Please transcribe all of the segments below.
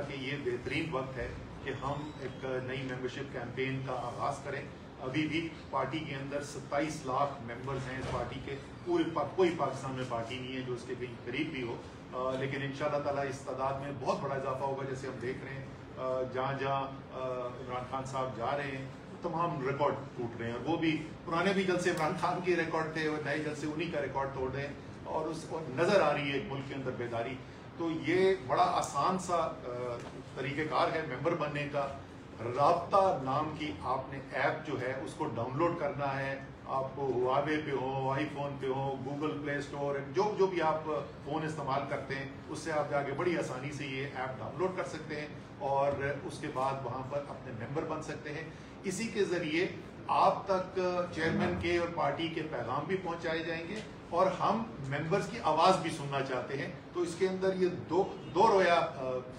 कि ये बेहतरीन वक्त है कि हम एक नई मेंबरशिप कैंपेन का आगाज़ करें। अभी भी पार्टी के अंदर 27 लाख मेंबर्स हैं इस पार्टी के। पूरे पा, कोई पाकिस्तान में पार्टी नहीं है जो उसके कहीं करीब भी हो। आ, लेकिन इन ताला इस तादाद में बहुत बड़ा इजाफा होगा जैसे हम देख रहे हैं। जहाँ जहाँ इमरान खान साहब जा रहे हैं तमाम रिकॉर्ड टूट रहे हैं। वो भी पुराने भी जल से इमरान खान के रिकॉर्ड थे और नए जल से उन्हीं का रिकॉर्ड तोड़ रहे हैं। और उस नज़र आ रही है मुल्क के अंदर बेदारी। तो ये बड़ा आसान सा तरीक़ेकार है मेंबर बनने का। रबता नाम की आपने ऐप जो है, उसको डाउनलोड करना है। आपको हुआवे पे हो आईफोन पे हो गूगल प्ले स्टोर जो जो भी आप फ़ोन इस्तेमाल करते हैं, उससे आप जाके बड़ी आसानी से ये ऐप डाउनलोड कर सकते हैं और उसके बाद वहाँ पर अपने मेंबर बन सकते हैं। इसी के ज़रिए आप तक चेयरमैन के और पार्टी के पैगाम भी पहुँचाए जाएँगे और हम मेंबर्स की आवाज़ भी सुनना चाहते हैं। तो इसके अंदर ये दो दो रोया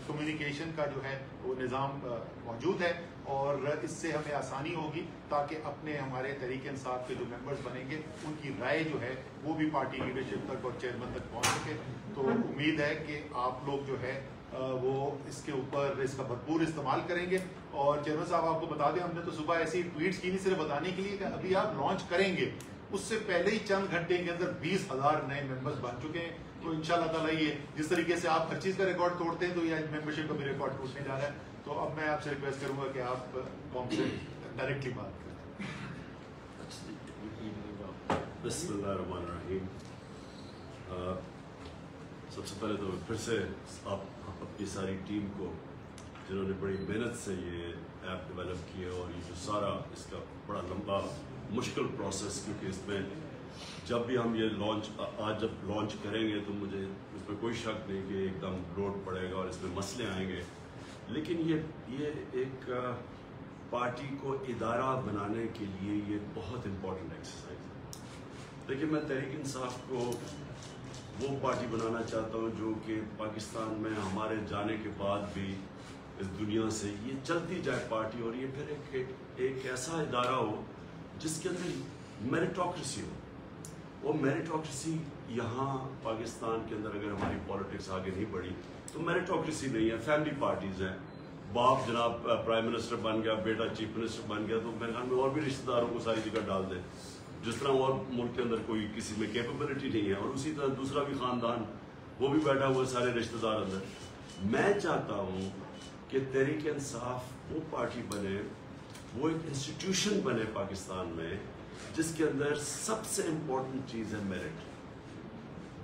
कम्युनिकेशन का जो है, वो निज़ाम मौजूद है और इससे हमें आसानी होगी ताकि अपने, हमारे तरीके इंसाफ के जो मेंबर्स बनेंगे, उनकी राय जो है, वो भी पार्टी लीडरशिप तक और चेयरमैन तक पहुँच सके। तो उम्मीद है कि आप लोग जो है वो इसके ऊपर इसका भरपूर इस्तेमाल करेंगे। और चेयरमैन साहब आपको बता दें, हमने तो सुबह ऐसी ट्वीट्स की नहीं, सिर्फ़ बताने के लिए कि अभी आप लॉन्च करेंगे। उससे पहले ही चंद घंटे के अंदर बीस हज़ार नए मेंबर्स बन चुके हैं। तो इंशाल्लाह ताला ये जिस तरीके से आप हर चीज़ का रिकॉर्ड तोड़ते हैं तो ये मेंबरशिप का भी रिकॉर्ड टूटने जा रहा है। तो अब मैं आपसे रिक्वेस्ट करूँगा कि आप कॉम से डायरेक्टली बात करें। सबसे पहले तो फिर से आप अपनी सारी टीम को जिन्होंने बड़ी मेहनत से ये ऐप डेवलप की है और ये जो सारा इसका बड़ा लंबा, मुश्किल प्रोसेस क्योंकि इसमें जब भी हम ये लॉन्च आज जब लॉन्च करेंगे तो मुझे इसमें कोई शक नहीं कि एकदम लोड पड़ेगा और इसमें मसले आएँगे। लेकिन ये ये एक पार्टी को इदारा बनाने के लिए ये बहुत इम्पोर्टेंट एक्सरसाइज है। देखिए, मैं तहरीक इंसाफ को वो पार्टी बनाना चाहता हूँ जो कि पाकिस्तान में हमारे जाने के बाद भी इस दुनिया से ये चलती जाए पार्टी और ये फिर एक, एक, एक ऐसा इदारा हो जिसके अंदर मेरिटोक्रेसी हो। वो मेरिटोक्रेसी यहाँ पाकिस्तान के अंदर अगर हमारी पॉलिटिक्स आगे नहीं बढ़ी तो मेरिटोक्रेसी नहीं है फैमिली पार्टीज़ हैं। बाप जनाब प्राइम मिनिस्टर बन गया बेटा चीफ मिनिस्टर बन गया तो मेरे ख्याल में और भी रिश्तेदारों को सारी जगह डाल दें। जिस तरह और मुल्क के अंदर कोई किसी में कैपेबिलिटी नहीं है, और उसी तरह दूसरा भी खानदान, वो भी बैठा हुआ है सारे रिश्तेदार अंदर। मैं चाहता हूँ कि तहरीक इंसाफ वो पार्टी बने, वो एक इंस्टीट्यूशन बने पाकिस्तान में, जिसके अंदर सबसे इम्पोर्टेंट चीज़ है मेरिट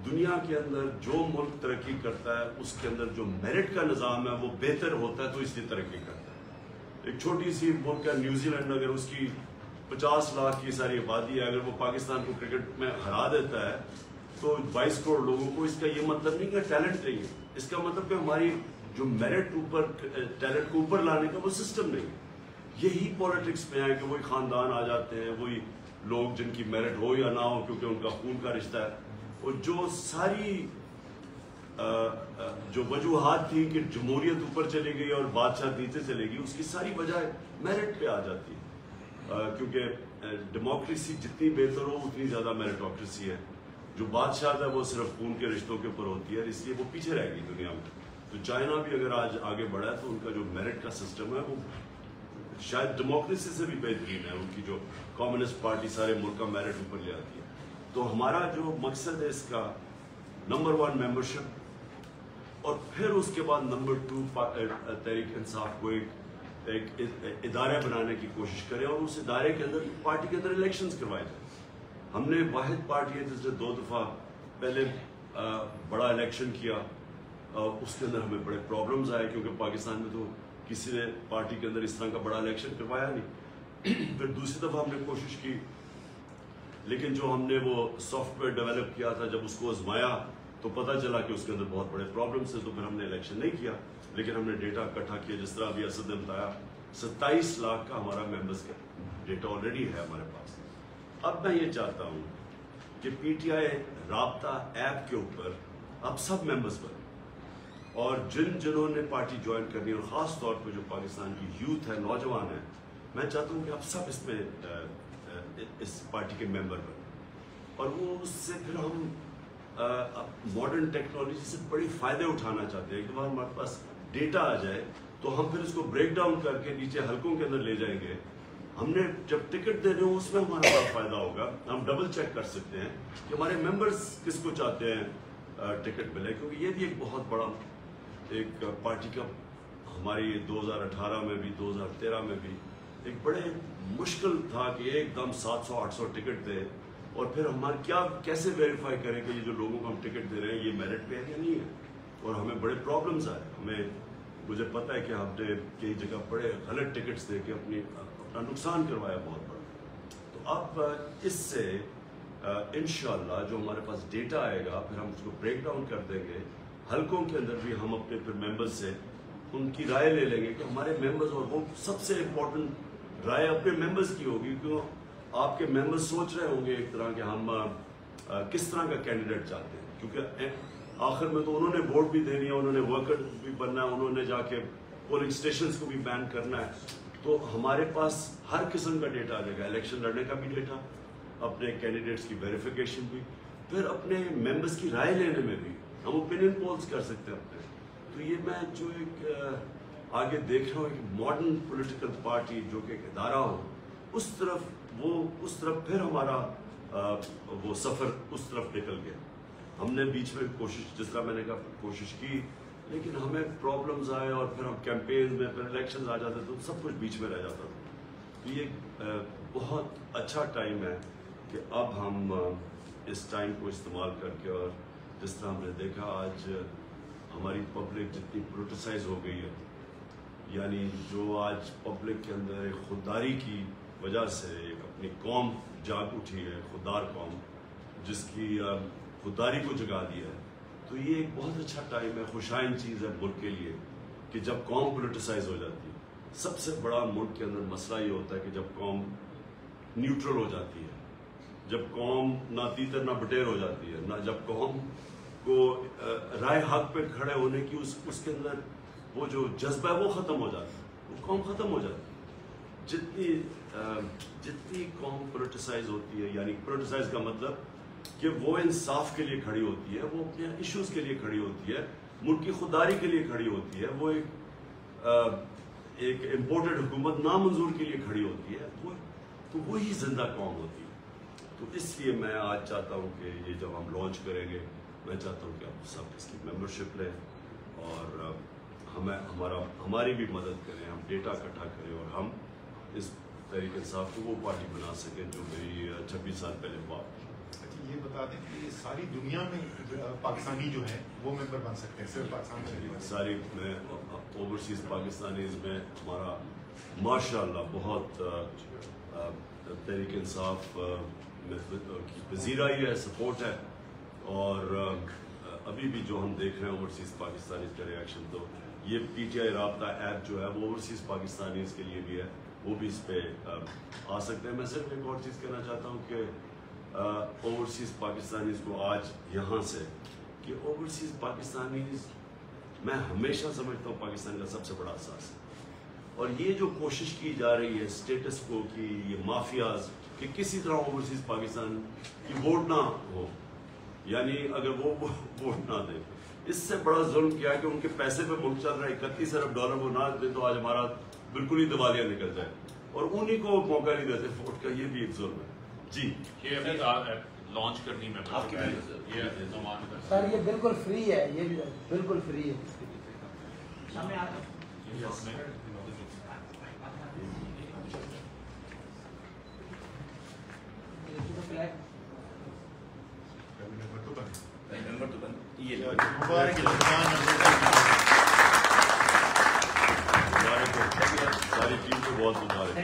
दुनिया के अंदर जो मुल्क तरक्की करता है, उसके अंदर जो मेरिट का निज़ाम है, वो बेहतर होता है तो इसलिए तरक्की करता है। एक छोटी सी मुल्क है, न्यूजीलैंड, अगर उसकी पचास लाख की सारी आबादी है अगर वो पाकिस्तान को क्रिकेट में हरा देता है तो 22 करोड़ लोगों को इसका ये मतलब नहीं कि टैलेंट नहीं है। इसका मतलब कि हमारी जो मेरिट ऊपर टैलेंट को ऊपर लाने का वो सिस्टम नहीं है। यही पॉलिटिक्स में है कि वही खानदान आ जाते हैं वही लोग जिनकी मेरिट हो या ना हो क्योंकि उनका खून का रिश्ता है। और जो सारी आ, जो वजूहत थी कि जमहूरियत ऊपर चली गई और बादशाह नीचे चलेगी उसकी सारी वजह मेरिट पे आ जाती है। क्योंकि डेमोक्रेसी जितनी बेहतर हो, उतनी ज़्यादा मेरिटोक्रेसी है। जो बादशाह है वो सिर्फ़ खून के रिश्तों के ऊपर होती है इसलिए वो पीछे रह गई दुनिया में। तो चाइना भी अगर आज आगे बढ़ा है तो उनका जो मेरिट का सिस्टम है, वो शायद डेमोक्रेसी से भी बेहतरीन है। उनकी जो कम्युनिस्ट पार्टी सारे मुल्क का मेरिट ऊपर ले आती है। तो हमारा जो मकसद है इसका नंबर वन मेंबरशिप और फिर उसके बाद नंबर टू तहरीक इंसाफ को एक एक इदारे बनाने की कोशिश करें और उस इदारे के अंदर पार्टी के अंदर इलेक्शन करवाए जाए। हमने वाहिद पार्टी है जिसने दो दफ़ा पहले आ, बड़ा इलेक्शन किया आ, उसके अंदर हमें बड़े प्रॉब्लम्स आए क्योंकि पाकिस्तान में तो किसी ने पार्टी के अंदर इस तरह का बड़ा इलेक्शन करवाया नहीं। फिर दूसरी दफ़ा हमने कोशिश की लेकिन जो हमने वो सॉफ्टवेयर डेवलप किया था जब उसको आजमाया तो पता चला कि उसके अंदर बहुत बड़े प्रॉब्लम्स थे तो फिर हमने इलेक्शन नहीं किया। लेकिन हमने डेटा इकट्ठा किया, जिस तरह अभी असद ने बताया सत्ताईस लाख का हमारा मेंबर्स का डेटा ऑलरेडी है हमारे पास। अब मैं ये चाहता हूँ कि पीटीआई रबता ऐप के ऊपर अब सब मेंबर्स बने। और जिन जिन्होंने पार्टी ज्वाइन करनी है, और ख़ास तौर पर जो पाकिस्तान की यूथ है, नौजवान है, मैं चाहता हूँ कि आप सब इसमें इस पार्टी के मेंबर बने। और वो उससे फिर हम मॉडर्न टेक्नोलॉजी से बड़ी फ़ायदे उठाना चाहते हैं। एक बार हमारे पास डेटा आ जाए तो हम फिर इसको ब्रेक डाउन करके नीचे हल्कों के अंदर ले जाएँगे। हमने जब टिकट दे रहे हो, उसमें हमारा बड़ा फ़ायदा होगा। हम डबल चेक कर सकते हैं कि हमारे मेंबर्स किसको चाहते हैं टिकट मिले। क्योंकि ये भी एक बहुत बड़ा एक पार्टी का, हमारी 2018 में भी 2013 में भी एक बड़े मुश्किल था कि एकदम 700-800 टिकट दे और फिर हमारे क्या, कैसे वेरीफाई करें कि ये जो लोगों को हम टिकट दे रहे हैं, ये मेरिट पे है या नहीं है? और हमें बड़े प्रॉब्लम्स आए। हमें, मुझे पता है कि हमने कई जगह बड़े गलत टिकट्स दे के अपनी, अपना नुकसान करवाया बहुत बड़ा। तो अब इससे इन जो हमारे पास डेटा आएगा, फिर हम उसको ब्रेक डाउन कर देंगे। हलकों के अंदर भी हम अपने फिर मेंबर्स से उनकी राय ले लेंगे कि हमारे मेंबर्स और वो सबसे इम्पोर्टेंट राय अपने मेंबर्स की होगी, क्यों आपके मेंबर्स सोच रहे होंगे एक तरह के हम आ, किस तरह का कैंडिडेट चाहते हैं? क्योंकि आखिर में तो उन्होंने वोट भी देनी है उन्होंने वर्कर भी बनना है उन्होंने जाके पोलिंग स्टेशन को भी बैन करना है। तो हमारे पास हर किस्म का डेटा आ जाएगा इलेक्शन लड़ने का भी डेटा अपने कैंडिडेट्स की वेरिफिकेशन भी फिर अपने मेंबर्स की राय लेने में भी हम ओपिनियन पोल्स कर सकते हैं अपने। तो ये मैं जो एक आगे देख रहा हूँ एक मॉडर्न पॉलिटिकल पार्टी जो कि एक इदारा हो उस तरफ़ वो उस तरफ़ फिर हमारा वो सफ़र उस तरफ़ निकल गया। हमने बीच में कोशिश, जिस तरह मैंने कहा, कोशिश की, लेकिन हमें प्रॉब्लम्स आए और फिर हम कैंपेन में, फिर इलेक्शन आ जाते तो सब कुछ बीच में रह जाता था। तो ये बहुत अच्छा टाइम है कि अब हम इस टाइम को इस्तेमाल करके और जिस तरह हमने देखा, आज हमारी पब्लिक जितनी पोलिटिसाइज हो गई है, यानी जो आज पब्लिक के अंदर खुददारी की वजह से एक अपनी कौम जाग उठी है खुददार कौम, जिसकी खुददारी को जगा दिया है। तो ये एक बहुत अच्छा टाइम है, खुशाइन चीज़ है मुल्क के लिए, कि जब कौम पोलिटिसाइज हो जाती है, सबसे बड़ा मुल्क के अंदर मसला ये होता है कि जब कौम न्यूट्रल हो जाती है, जब कौम ना तीतर ना बटेर हो जाती है, ना जब कौम को राय हक पे खड़े होने की उस, उसके अंदर वो जो जज्बा है वो ख़त्म हो जाता है, वो कौम ख़त्म हो जाती है। जितनी जितनी कौम पोलिटिसाइज होती है यानी पोलिटिसाइज का मतलब कि वो इंसाफ के लिए खड़ी होती है वो अपने इश्यूज़ के लिए खड़ी होती है मुल्क की खुदारी के लिए खड़ी होती है वो एक आ, एक इम्पोर्टेड हुकूमत नामंजूर के लिए खड़ी होती है वो तो वही ज़िंदा कौम होती है। तो इसलिए मैं आज चाहता हूँ कि ये जब हम लॉन्च करेंगे मैं चाहता हूँ कि आप सब इसकी मेम्बरशिप लें और हमें हमारा हमारी भी मदद करें हम डेटा इकट्ठा करें और हम इस तरीके इंसाफ को वो पार्टी बना सके जो मेरी छब्बीस साल पहले बात ये बता दें कि सारी दुनिया में पाकिस्तानी जो है वो मेंबर बन सकते हैं सिर्फ़ पाकिस्तान में सारी में ओवरसीज पाकिस्तानी में हमारा माशाल्लाह बहुत तहरीक इंसाफ वजीरा ही है सपोर्ट है। और अभी भी जो हम देख रहे हैं ओवरसीज पाकिस्तानी का रिएक्शन तो ये पी टी आई रबता ऐप जो है वो ओवरसीज पाकिस्तानी के लिए भी है। वो भी इस पर आ सकते हैं। मैं सिर्फ़ एक और चीज़ कहना चाहता हूँ कि ओवरसीज़ पाकिस्तानीज़ को आज यहाँ से कि ओवरसीज़ पाकिस्तानीज़, मैं हमेशा समझता हूँ पाकिस्तान का सबसे बड़ा असास है और ये जो कोशिश की जा रही है, स्टेटस को कि ये माफियाज, कि किसी तरह ओवरसीज़ पाकिस्तान की वोट ना हो, यानी अगर वो वोट ना दे इससे बड़ा जुल्म किया कि उनके पैसे पे मुल्क चल रहा है इकतीस अरब डॉलर वो ना दे तो आज हमारा बिल्कुल ही दिवालिया निकल जाए। और उन्हीं को मौका नहीं देते फोर्ट का ये भी एक जुल्म है। जी। ये अभी लॉन्च करनी में आपकी ये सर ये बिल्कुल फ्री है ये बिल्कुल फ्री है सारी टीम को बहुत मुबारक